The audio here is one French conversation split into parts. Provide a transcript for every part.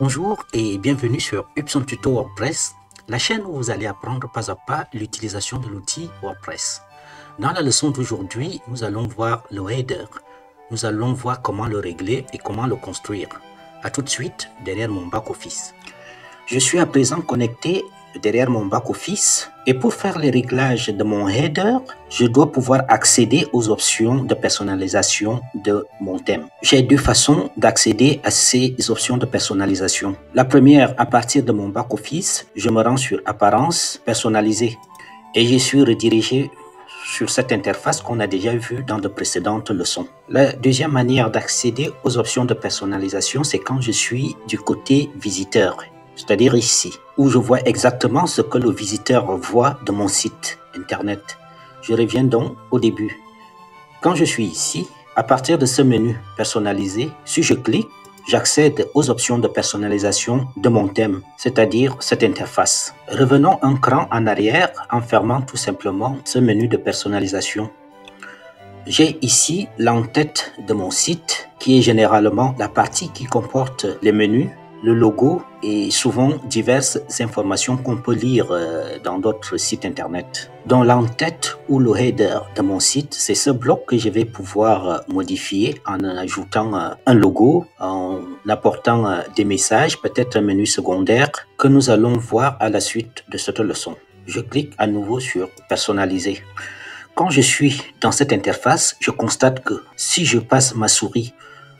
Bonjour et bienvenue sur Upson Tuto WordPress, la chaîne où vous allez apprendre pas à pas l'utilisation de l'outil WordPress. Dans la leçon d'aujourd'hui, nous allons voir le header. Nous allons voir comment le régler et comment le construire. A tout de suite derrière mon back-office. Je suis à présent connecté derrière mon back-office et pour faire les réglages de mon header, je dois pouvoir accéder aux options de personnalisation de mon thème. J'ai deux façons d'accéder à ces options de personnalisation. La première, à partir de mon back-office, je me rends sur Apparence, Personnaliser et je suis redirigé sur cette interface qu'on a déjà vue dans de précédentes leçons. La deuxième manière d'accéder aux options de personnalisation, c'est quand je suis du côté visiteur c'est-à-dire ici, où je vois exactement ce que le visiteur voit de mon site internet. Je reviens donc au début. Quand je suis ici, à partir de ce menu personnalisé, si je clique, j'accède aux options de personnalisation de mon thème, c'est-à-dire cette interface. Revenons un cran en arrière en fermant tout simplement ce menu de personnalisation. J'ai ici l'entête de mon site qui est généralement la partie qui comporte les menus le logo et souvent diverses informations qu'on peut lire euh, dans d'autres sites internet. Dans l'entête ou le header de mon site, c'est ce bloc que je vais pouvoir euh, modifier en ajoutant euh, un logo, en apportant des messages, peut-être un menu secondaire que nous allons voir à la suite de cette leçon. Je clique à nouveau sur personnaliser. Quand je suis dans cette interface, je constate que si je passe ma souris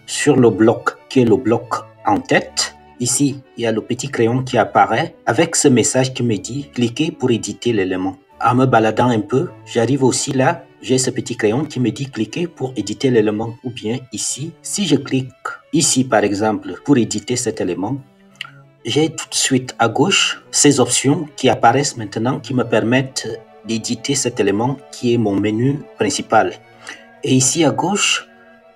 sur le bloc qui est le bloc en tête, Ici, il y a le petit crayon qui apparaît avec ce message qui me dit cliquez pour éditer l'élément. En me baladant un peu, j'arrive aussi là, j'ai ce petit crayon qui me dit cliquez pour éditer l'élément. Ou bien ici, si je clique ici par exemple pour éditer cet élément, j'ai tout de suite à gauche ces options qui apparaissent maintenant qui me permettent d'éditer cet élément qui est mon menu principal. Et ici à gauche,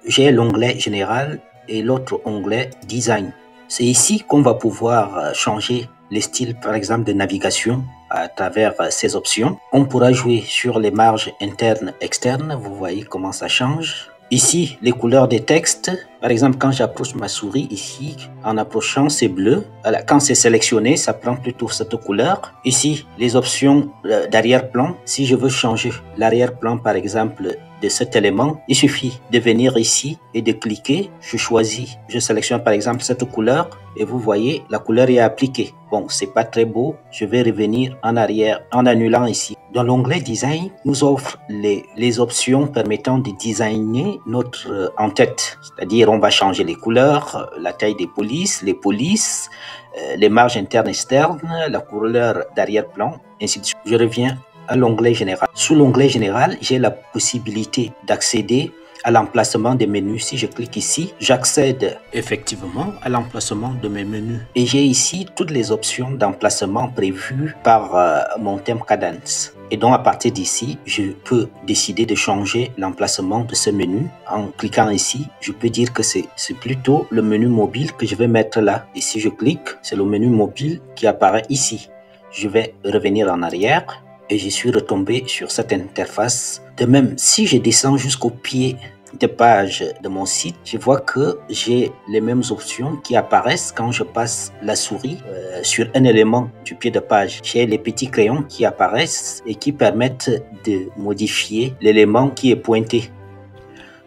j'ai l'onglet général et l'autre onglet design. C'est ici qu'on va pouvoir euh, changer les styles, par exemple, de navigation à travers euh, ces options. On pourra jouer sur les marges internes, externes. Vous voyez comment ça change. Ici, les couleurs des textes. Par exemple, quand j'approche ma souris ici, en approchant, c'est bleu. Quand c'est sélectionné, ça prend plutôt cette couleur. Ici, les options euh, d'arrière-plan. Si je veux changer l'arrière-plan, par exemple, de cet élément, il suffit de venir ici et de cliquer. Je choisis, je sélectionne par exemple cette couleur et vous voyez, la couleur est appliquée. Bon, c'est pas très beau. Je vais revenir en arrière en annulant ici. Dans l'onglet Design, nous offre les, les options permettant de designer notre euh, en-tête. C'est-à-dire, on va changer les couleurs, la taille des polices, les polices, euh, les marges internes externes, la couleur d'arrière-plan, ainsi de suite. Je reviens à l'onglet général. Sous l'onglet général, j'ai la possibilité d'accéder à l'emplacement des menus. Si je clique ici, j'accède effectivement à l'emplacement de mes menus. Et j'ai ici toutes les options d'emplacement prévues par euh, mon thème Cadence. Et donc à partir d'ici, je peux décider de changer l'emplacement de ce menu. En cliquant ici, je peux dire que c'est plutôt le menu mobile que je vais mettre là. Et si je clique, c'est le menu mobile qui apparaît ici. Je vais revenir en arrière et je suis retombé sur cette interface. De même, si je descends jusqu'au pied de page de mon site, je vois que j'ai les mêmes options qui apparaissent quand je passe la souris euh, sur un élément du pied de page. J'ai les petits crayons qui apparaissent et qui permettent de modifier l'élément qui est pointé.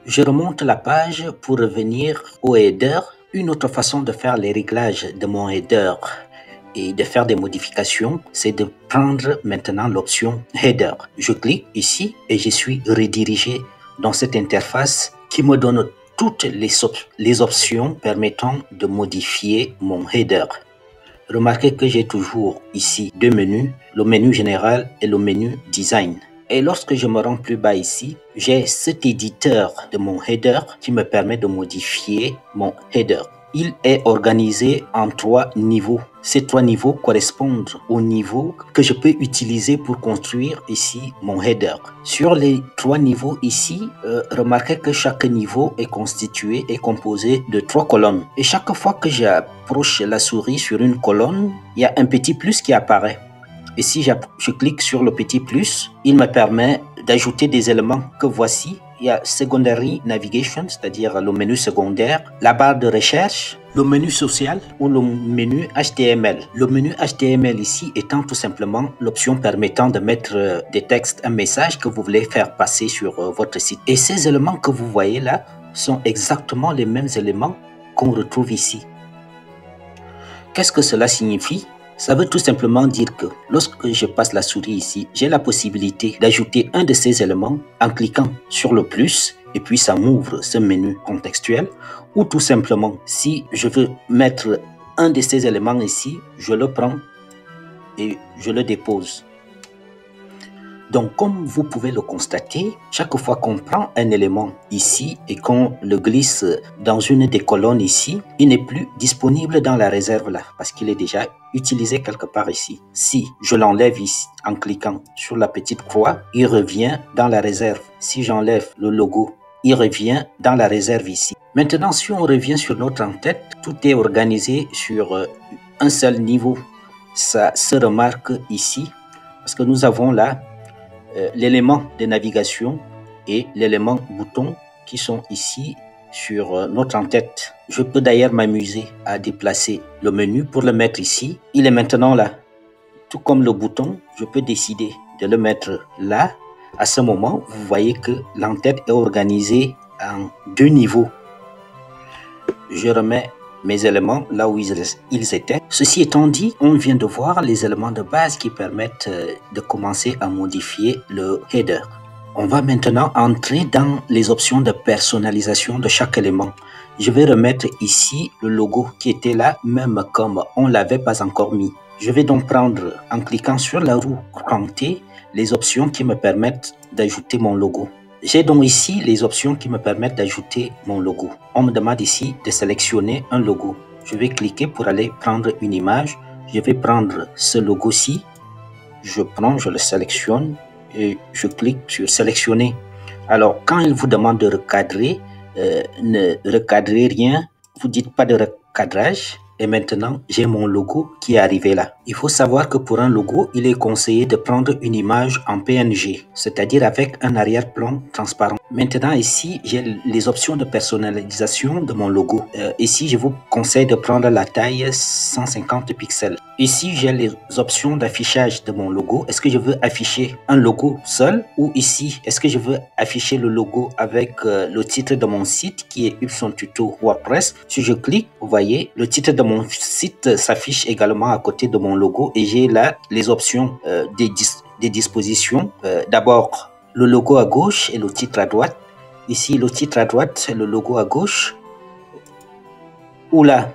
Je remonte la page pour revenir au header. Une autre façon de faire les réglages de mon header et de faire des modifications, c'est de prendre maintenant l'option Header. Je clique ici et je suis redirigé dans cette interface qui me donne toutes les, les options permettant de modifier mon header. Remarquez que j'ai toujours ici deux menus, le menu général et le menu design. Et lorsque je me rends plus bas ici, j'ai cet éditeur de mon header qui me permet de modifier mon header. Il est organisé en trois niveaux. Ces trois niveaux correspondent au niveau que je peux utiliser pour construire ici mon header. Sur les trois niveaux ici, euh, remarquez que chaque niveau est constitué et composé de trois colonnes. Et chaque fois que j'approche la souris sur une colonne, il y a un petit plus qui apparaît. Et si je clique sur le petit plus, il me permet d'ajouter des éléments que voici il y a Secondary Navigation, c'est-à-dire le menu secondaire, la barre de recherche, le menu social ou le menu HTML. Le menu HTML ici étant tout simplement l'option permettant de mettre euh, des textes, un message que vous voulez faire passer sur euh, votre site. Et ces éléments que vous voyez là sont exactement les mêmes éléments qu'on retrouve ici. Qu'est-ce que cela signifie? Ça veut tout simplement dire que lorsque je passe la souris ici, j'ai la possibilité d'ajouter un de ces éléments en cliquant sur le plus et puis ça m'ouvre ce menu contextuel ou tout simplement si je veux mettre un de ces éléments ici, je le prends et je le dépose. Donc, comme vous pouvez le constater, chaque fois qu'on prend un élément ici et qu'on le glisse dans une des colonnes ici, il n'est plus disponible dans la réserve là parce qu'il est déjà utilisé quelque part ici. Si je l'enlève ici en cliquant sur la petite croix, il revient dans la réserve. Si j'enlève le logo, il revient dans la réserve ici. Maintenant, si on revient sur notre en-tête, tout est organisé sur euh, un seul niveau. Ça se remarque ici parce que nous avons là l'élément de navigation et l'élément bouton qui sont ici sur euh, notre en-tête. Je peux d'ailleurs m'amuser à déplacer le menu pour le mettre ici. Il est maintenant là. Tout comme le bouton, je peux décider de le mettre là. À ce moment, vous voyez que l'entête est organisée en deux niveaux. Je remets mes éléments là où ils étaient. Ceci étant dit, on vient de voir les éléments de base qui permettent euh, de commencer à modifier le header. On va maintenant entrer dans les options de personnalisation de chaque élément. Je vais remettre ici le logo qui était là, même comme on l'avait pas encore mis. Je vais donc prendre, en cliquant sur la roue crantée, les options qui me permettent d'ajouter mon logo. J'ai donc ici les options qui me permettent d'ajouter mon logo. On me demande ici de sélectionner un logo. Je vais cliquer pour aller prendre une image. Je vais prendre ce logo-ci. Je prends, je le sélectionne et je clique sur sélectionner. Alors, quand il vous demande de recadrer, euh, ne recadrez rien. Vous dites pas de recadrage. Et maintenant, j'ai mon logo qui est arrivé là. Il faut savoir que pour un logo, il est conseillé de prendre une image en PNG, c'est-à-dire avec un arrière-plan transparent. Maintenant, ici, j'ai les options de personnalisation de mon logo. Euh, ici, je vous conseille de prendre la taille 150 pixels. Ici, j'ai les options d'affichage de mon logo. Est-ce que je veux afficher un logo seul ou ici, est-ce que je veux afficher le logo avec euh, le titre de mon site qui est Upson Tuto WordPress? Si je clique, vous voyez, le titre de mon site s'affiche également à côté de mon logo et j'ai là les options euh, des, des, dispositions. D'abord, le logo à gauche et le titre à droite. Ici, le titre à droite, le logo à gauche. Ou là,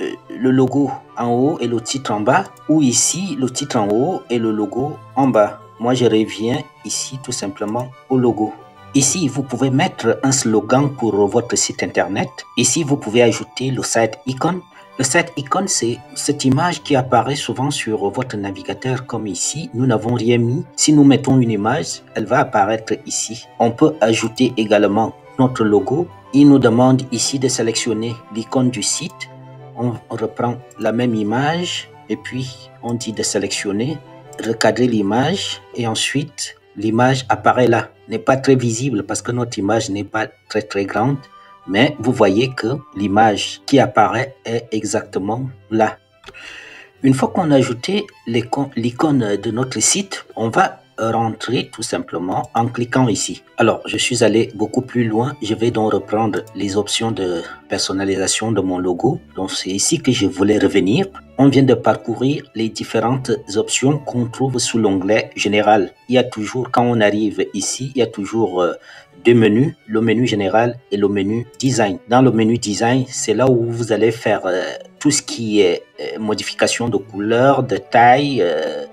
euh, le logo en haut et le titre en bas, ou ici le titre en haut et le logo en bas. Moi, je reviens ici tout simplement au logo. Ici, vous pouvez mettre un slogan pour votre site internet. Ici, vous pouvez ajouter le site icon. Le site icon, c'est cette image qui apparaît souvent sur votre navigateur comme ici. Nous n'avons rien mis. Si nous mettons une image, elle va apparaître ici. On peut ajouter également notre logo. Il nous demande ici de sélectionner l'icône du site on reprend la même image et puis on dit de sélectionner, recadrer l'image et ensuite l'image apparaît là. N'est pas très visible parce que notre image n'est pas très très grande, mais vous voyez que l'image qui apparaît est exactement là. Une fois qu'on a ajouté l'icône de notre site, on va rentrer tout simplement en cliquant ici. Alors, je suis allé beaucoup plus loin. Je vais donc reprendre les options de personnalisation de mon logo. Donc, c'est ici que je voulais revenir. On vient de parcourir les différentes options qu'on trouve sous l'onglet général. Il y a toujours, quand on arrive ici, il y a toujours euh, menus, le menu général et le menu design. Dans le menu design, c'est là où vous allez faire euh, tout ce qui est euh, modification de couleur, de taille, euh,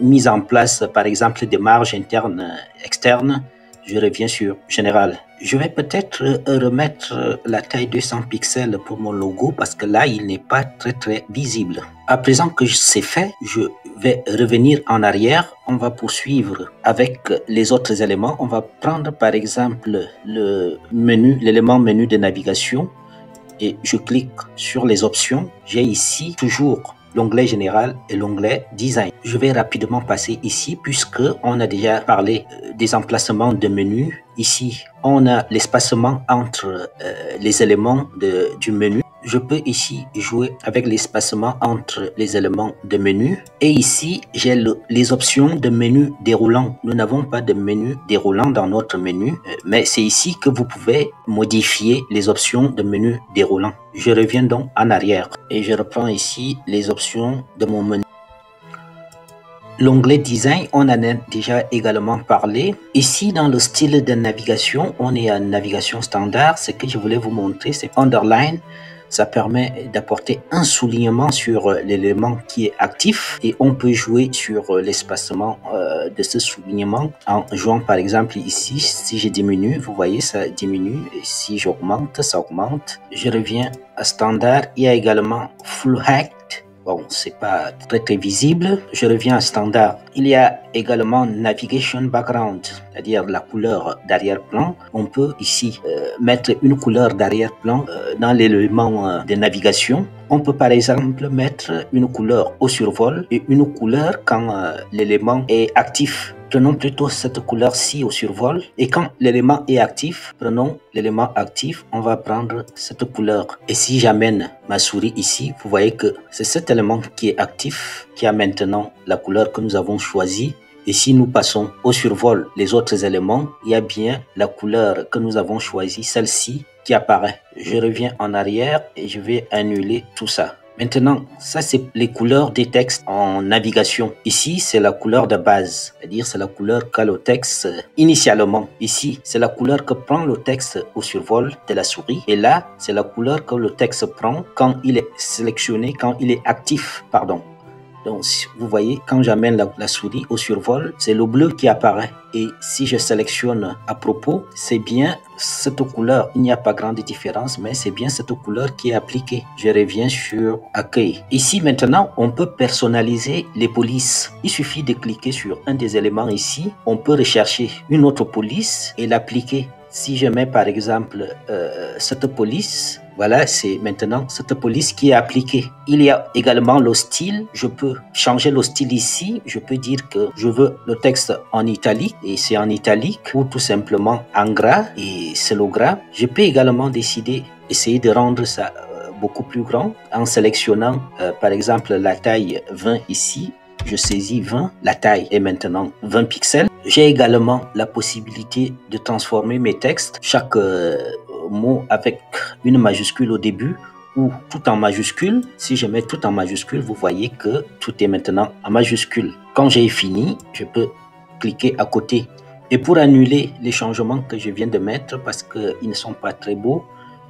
mise en place par exemple des marges internes, externes. Je reviens sur général. Je vais peut-être remettre la taille 200 pixels pour mon logo parce que là, il n'est pas très très visible. À présent que c'est fait, je vais revenir en arrière. On va poursuivre avec les autres éléments. On va prendre par exemple le menu, l'élément menu de navigation et je clique sur les options, j'ai ici toujours l'onglet général et l'onglet design. Je vais rapidement passer ici puisque on a déjà parlé euh, des emplacements de menus. Ici, on a l'espacement entre euh, les éléments de, du menu. Je peux ici jouer avec l'espacement entre les éléments de menu. Et ici, j'ai les options de menu déroulant. Nous n'avons pas de menu déroulant dans notre menu, euh, mais c'est ici que vous pouvez modifier les options de menu déroulant. Je reviens donc en arrière et je reprends ici les options de mon menu. L'onglet Design, on en a déjà également parlé. Ici, dans le style de navigation, on est en navigation standard. Ce que je voulais vous montrer, c'est Underline. Ça permet d'apporter un soulignement sur l'élément qui est actif et on peut jouer sur l'espacement euh, de ce soulignement en jouant par exemple ici, si je diminue, vous voyez, ça diminue et si j'augmente, ça augmente. Je reviens à standard. Il y a également Full Hack Bon, c'est pas très très visible. Je reviens à standard. Il y a également navigation background, c'est-à-dire la couleur d'arrière-plan. On peut ici euh, mettre une couleur d'arrière-plan euh, dans l'élément euh, de navigation. On peut par exemple mettre une couleur au survol et une couleur quand l'élément est actif prenons plutôt cette couleur-ci au survol. Et quand l'élément est actif, prenons l'élément actif, on va prendre cette couleur. Et si j'amène ma souris ici, vous voyez que c'est cet élément qui est actif qui a maintenant la couleur que nous avons choisie. Et si nous passons au survol les autres éléments, il y a bien la couleur que nous avons choisie, celle-ci, qui apparaît. Je reviens en arrière et je vais annuler tout ça. Maintenant, ça c'est les couleurs des textes en navigation. Ici, c'est la couleur de base, c'est-à-dire c'est la couleur qu'a le texte initialement. Ici, c'est la couleur que prend le texte au survol de la souris. Et là, c'est la couleur que le texte prend quand il est sélectionné, quand il est actif, pardon. Donc, vous voyez, quand j'amène la, souris au survol, c'est le bleu qui apparaît. Et si je sélectionne à propos, c'est bien cette couleur. Il n'y a pas grande différence, mais c'est bien cette couleur qui est appliquée. Je reviens sur accueil. Ici, maintenant, on peut personnaliser les polices. Il suffit de cliquer sur un des éléments ici. On peut rechercher une autre police et l'appliquer. Si je mets par exemple euh, cette police, voilà, c'est maintenant cette police qui est appliquée. Il y a également le style. Je peux changer le style ici. Je peux dire que je veux le texte en italique et c'est en italique ou tout simplement en gras et c'est le gras. Je peux également décider, essayer de rendre ça euh, beaucoup plus grand en sélectionnant euh, par exemple la taille 20 ici je saisis 20, la taille est maintenant 20 pixels. J'ai également la possibilité de transformer mes textes, chaque euh, mot avec une majuscule au début ou tout en majuscule. Si je mets tout en majuscule, vous voyez que tout est maintenant en majuscule. Quand j'ai fini, je peux cliquer à côté. Et pour annuler les changements que je viens de mettre parce qu'ils ne sont pas très beaux,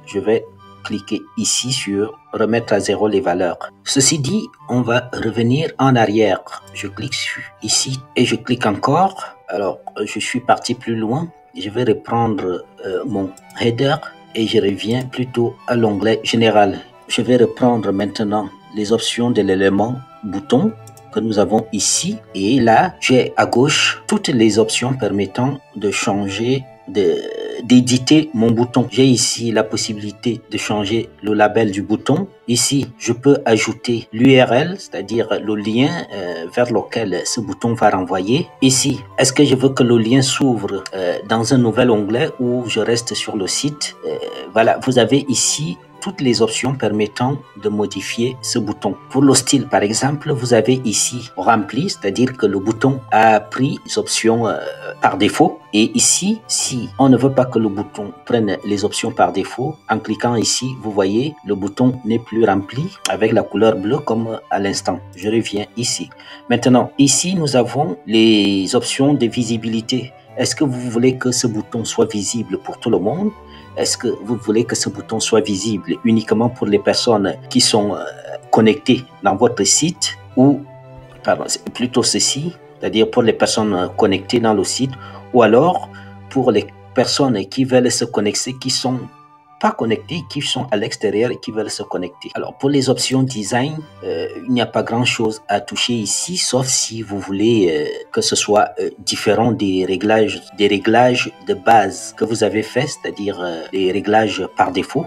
je vais cliquer ici sur remettre à zéro les valeurs. Ceci dit, on va revenir en arrière. Je clique ici et je clique encore. Alors, je suis parti plus loin. Je vais reprendre euh, mon header et je reviens plutôt à l'onglet général. Je vais reprendre maintenant les options de l'élément bouton que nous avons ici et là j'ai à gauche toutes les options permettant de changer d'éditer mon bouton. J'ai ici la possibilité de changer le label du bouton. Ici, je peux ajouter l'URL, c'est-à-dire le lien euh, vers lequel ce bouton va renvoyer. Ici, est-ce que je veux que le lien s'ouvre euh, dans un nouvel onglet ou je reste sur le site? Euh, Voilà, vous avez ici toutes les options permettant de modifier ce bouton. Pour le style, par exemple, vous avez ici rempli, c'est-à-dire que le bouton a pris les options par défaut. Et ici, si on ne veut pas que le bouton prenne les options par défaut, en cliquant ici, vous voyez, le bouton n'est plus rempli avec la couleur bleue comme à l'instant. Je reviens ici. Maintenant, ici, nous avons les options de visibilité. Est-ce que vous voulez que ce bouton soit visible pour tout le monde? Est-ce que vous voulez que ce bouton soit visible uniquement pour les personnes qui sont euh, connectées dans votre site ou, pardon, plutôt ceci, c'est-à-dire pour les personnes euh, connectées dans le site ou alors pour les personnes qui veulent se connecter, qui sont pas connectés, qui sont à l'extérieur et qui veulent se connecter. Alors pour les options design, euh, il n'y a pas grand chose à toucher ici, sauf si vous voulez euh, que ce soit euh, différent des réglages, des réglages de base que vous avez fait, c'est-à-dire les réglages par défaut.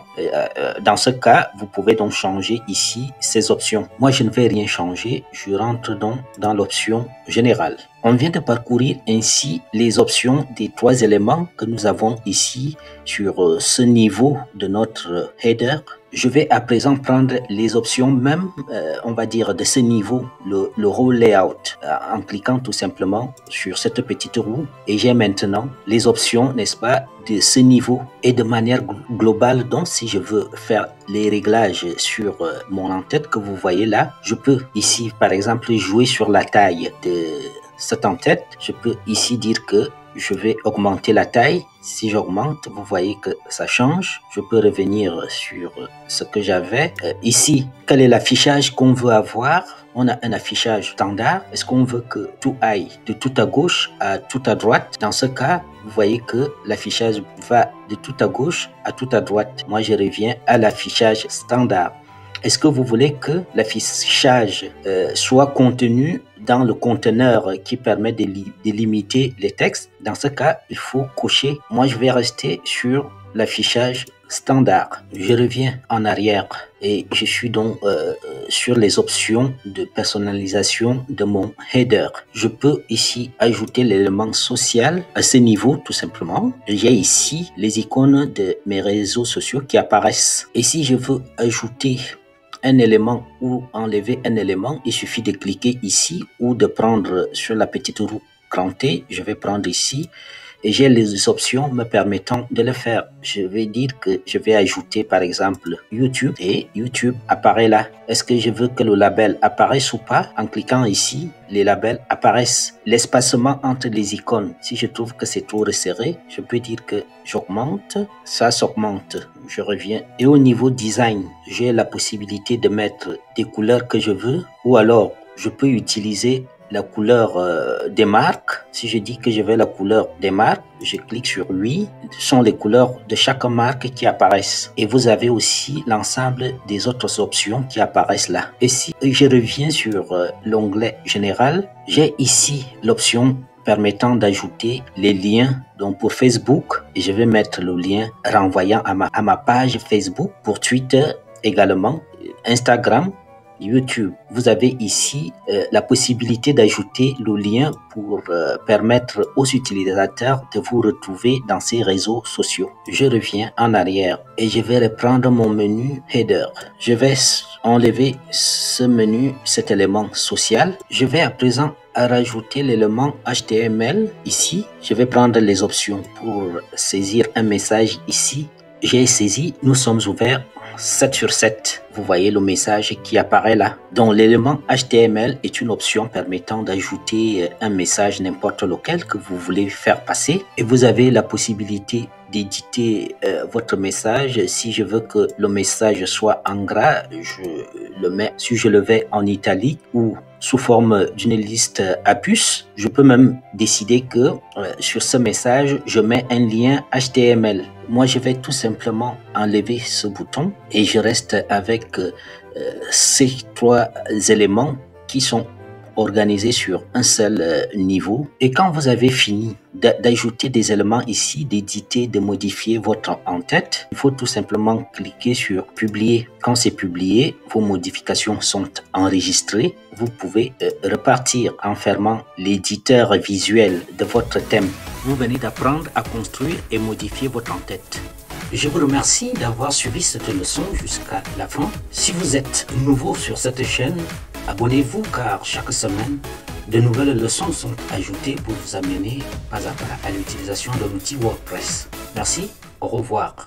dans ce cas, vous pouvez donc changer ici ces options. Moi, je ne vais rien changer. Je rentre donc dans l'option générale. On vient de parcourir ainsi les options des trois éléments que nous avons ici sur euh, ce niveau de notre header. Je vais à présent prendre les options même, euh, on va dire, de ce niveau, le, row layout, euh, en cliquant tout simplement sur cette petite roue. Et j'ai maintenant les options, n'est-ce pas, de ce niveau et de manière globale. Donc, si je veux faire les réglages sur mon en-tête que vous voyez là, je peux ici, par exemple, jouer sur la taille de cette en-tête. Je peux ici dire que je vais augmenter la taille. Si j'augmente, vous voyez que ça change. Je peux revenir sur ce que j'avais. Euh, ici, quel est l'affichage qu'on veut avoir? On a un affichage standard. Est-ce qu'on veut que tout aille de tout à gauche à tout à droite? Dans ce cas, vous voyez que l'affichage va de tout à gauche à tout à droite. Moi, je reviens à l'affichage standard. Est-ce que vous voulez que l'affichage euh, soit contenu dans le conteneur qui permet de, de, limiter les textes Dans ce cas, il faut cocher. Moi, je vais rester sur l'affichage standard. Je reviens en arrière et je suis donc euh, sur les options de personnalisation de mon header. Je peux ici ajouter l'élément social à ce niveau tout simplement. J'ai ici les icônes de mes réseaux sociaux qui apparaissent. Et si je veux ajouter un élément ou enlever un élément, il suffit de cliquer ici ou de prendre sur la petite roue crantée. Je vais prendre ici et j'ai les options me permettant de le faire. Je vais dire que je vais ajouter par exemple YouTube et YouTube apparaît là. Est-ce que je veux que le label apparaisse ou pas? En cliquant ici, les labels apparaissent. L'espacement entre les icônes, si je trouve que c'est trop resserré, je peux dire que j'augmente, ça s'augmente, je reviens. Et au niveau design, j'ai la possibilité de mettre des couleurs que je veux ou alors je peux utiliser la couleur euh, des marques. Si je dis que je veux la couleur des marques, je clique sur lui. Ce sont les couleurs de chaque marque qui apparaissent. Et vous avez aussi l'ensemble des autres options qui apparaissent là. Et si je reviens sur euh, l'onglet général, j'ai ici l'option permettant d'ajouter les liens donc pour Facebook je vais mettre le lien renvoyant à ma, à ma page Facebook pour Twitter également Instagram YouTube. Vous avez ici euh, la possibilité d'ajouter le lien pour euh, permettre aux utilisateurs de vous retrouver dans ces réseaux sociaux. Je reviens en arrière et je vais reprendre mon menu header. Je vais enlever ce menu, cet élément social. Je vais à présent rajouter l'élément HTML ici. Je vais prendre les options pour saisir un message ici. J'ai saisi, nous sommes ouverts 7 sur 7. Vous voyez le message qui apparaît là. Donc l'élément HTML est une option permettant d'ajouter euh, un message n'importe lequel que vous voulez faire passer. Et vous avez la possibilité d'éditer euh, votre message. Si je veux que le message soit en gras, je le mets, si je le vais en italique ou sous forme d'une liste à puce, je peux même décider que euh, sur ce message, je mets un lien HTML. Moi, je vais tout simplement enlever ce bouton et je reste avec euh, ces trois éléments qui sont organisé sur un seul euh, niveau. Et quand vous avez fini d'ajouter des éléments ici, d'éditer, de modifier votre en-tête, il faut tout simplement cliquer sur publier. Quand c'est publié, vos modifications sont enregistrées. Vous pouvez euh, repartir en fermant l'éditeur visuel de votre thème. Vous venez d'apprendre à construire et modifier votre en-tête. Je vous remercie d'avoir suivi cette leçon jusqu'à la fin. Si vous êtes nouveau sur cette chaîne, Abonnez-vous car chaque semaine, de nouvelles leçons sont ajoutées pour vous amener pas à pas à l'utilisation de l'outil WordPress. Merci, au revoir.